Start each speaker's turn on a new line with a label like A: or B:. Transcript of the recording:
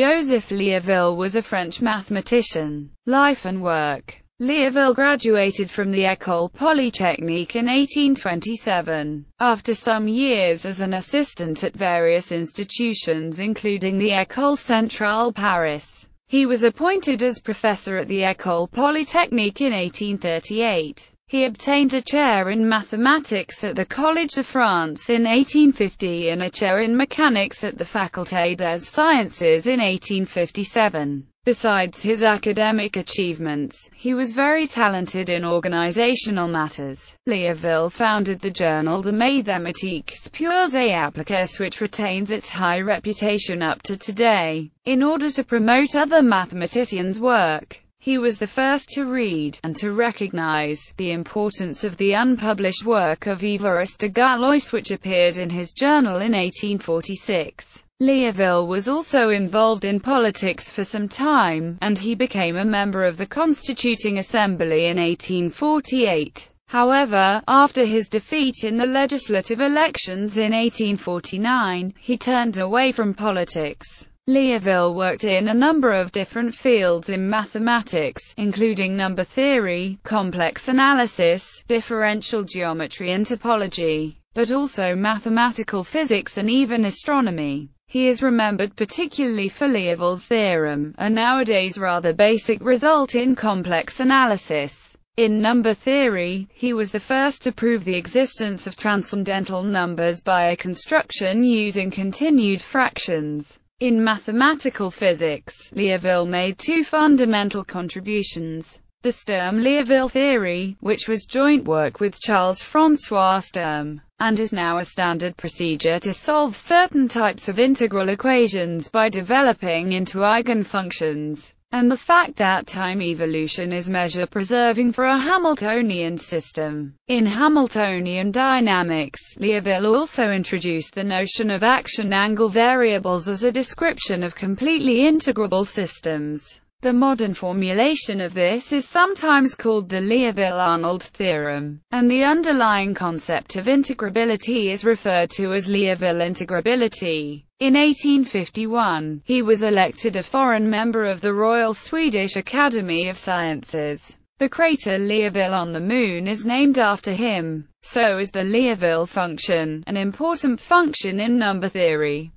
A: Joseph Liouville was a French mathematician. Life and work Liouville graduated from the École Polytechnique in 1827. After some years as an assistant at various institutions including the École Centrale Paris, he was appointed as professor at the École Polytechnique in 1838. He obtained a chair in mathematics at the Collège de France in 1850 and a chair in mechanics at the Faculté des Sciences in 1857. Besides his academic achievements, he was very talented in organizational matters. Liouville founded the journal de mathématiques pures et appliquées which retains its high reputation up to today. In order to promote other mathematicians' work, he was the first to read, and to recognize, the importance of the unpublished work of Évariste de Galois which appeared in his journal in 1846. Liouville was also involved in politics for some time, and he became a member of the Constituting Assembly in 1848. However, after his defeat in the legislative elections in 1849, he turned away from politics. Liouville worked in a number of different fields in mathematics, including number theory, complex analysis, differential geometry and topology, but also mathematical physics and even astronomy. He is remembered particularly for Liouville's theorem, a nowadays rather basic result in complex analysis. In number theory, he was the first to prove the existence of transcendental numbers by a construction using continued fractions. In mathematical physics, Liouville made two fundamental contributions. The Sturm-Liouville theory, which was joint work with Charles-François Sturm, and is now a standard procedure to solve certain types of integral equations by developing into eigenfunctions, and the fact that time evolution is measure preserving for a Hamiltonian system. In Hamiltonian dynamics, Liouville also introduced the notion of action angle variables as a description of completely integrable systems. The modern formulation of this is sometimes called the Liouville-Arnold theorem, and the underlying concept of integrability is referred to as Liouville integrability. In 1851, he was elected a foreign member of the Royal Swedish Academy of Sciences. The crater Liouville on the Moon is named after him. So is the Liouville function, an important function in number theory.